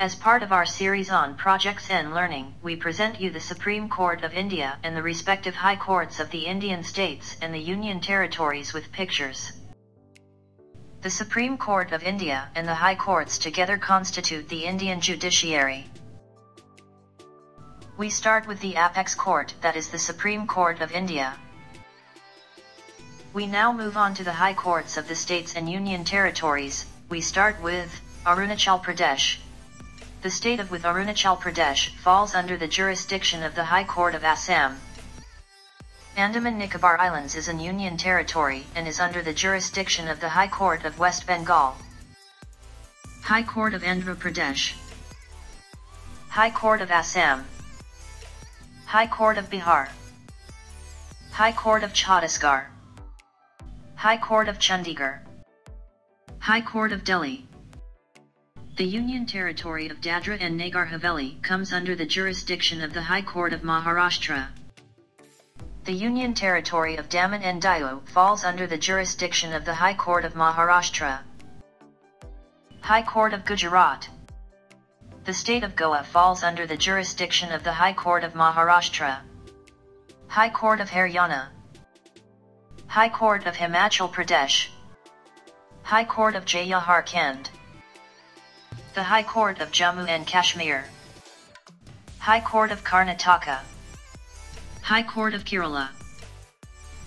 As part of our series on projects and learning, we present you the Supreme Court of India and the respective High Courts of the Indian states and the Union territories with pictures. The Supreme Court of India and the High Courts together constitute the Indian judiciary. We start with the apex court that is the Supreme Court of India. We now move on to the High Courts of the states and Union territories, we start with Arunachal Pradesh. The state of with Arunachal Pradesh falls under the jurisdiction of the High Court of Assam. Andaman Nicobar Islands is an union territory and is under the jurisdiction of the High Court of West Bengal. High Court of Andhra Pradesh. High Court of Assam. High Court of Bihar. High Court of Chhattisgarh. High Court of Chandigarh. High Court of Delhi. The Union Territory of Dadra and Nagar Haveli comes under the jurisdiction of the High Court of Maharashtra. The Union Territory of Daman and Diu falls under the jurisdiction of the High Court of Maharashtra. High Court of Gujarat. The state of Goa falls under the jurisdiction of the High Court of Maharashtra. High Court of Haryana. High Court of Himachal Pradesh. High Court of Jharkhand the High Court of Jammu and Kashmir, High Court of Karnataka, High Court of Kerala.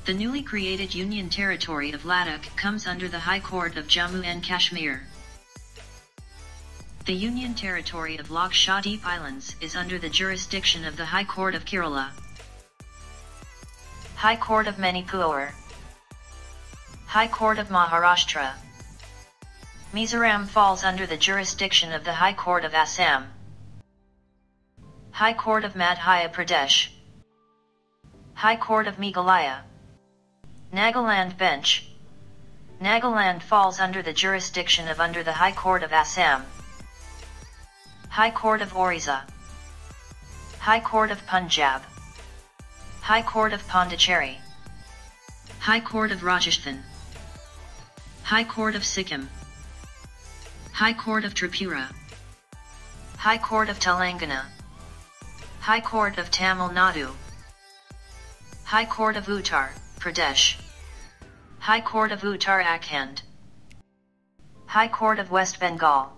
The newly created Union Territory of Ladakh comes under the High Court of Jammu and Kashmir. The Union Territory of Lakshadweep Islands is under the jurisdiction of the High Court of Kerala. High Court of Manipur High Court of Maharashtra Mizoram falls under the jurisdiction of the High Court of Assam. High Court of Madhya Pradesh. High Court of Meghalaya. Nagaland Bench. Nagaland falls under the jurisdiction of under the High Court of Assam. High Court of Orissa. High Court of Punjab. High Court of Pondicherry. High Court of Rajasthan. High Court of Sikkim. High Court of Tripura, High Court of Telangana, High Court of Tamil Nadu, High Court of Uttar Pradesh, High Court of Uttarakhand, High Court of West Bengal,